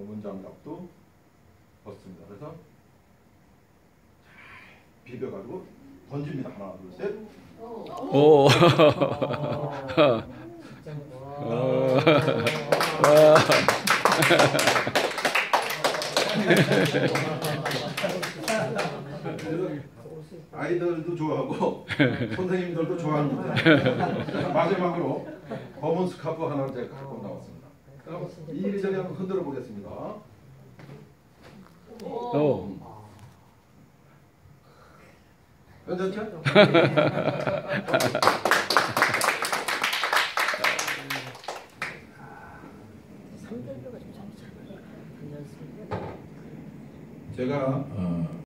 검은 장갑도 벗습니다. 그래서 잘 비벼가지고 던집니다. 하나, 둘, 셋. 오. 아이들도 좋아하고 선생님들도 좋아합니다. 마지막으로 검은 스카프 하나를 제가 갖고 나왔습니다. 이일 전에 한번 흔들어 보겠습니다. 어. 오. 괜찮죠? 제가 어.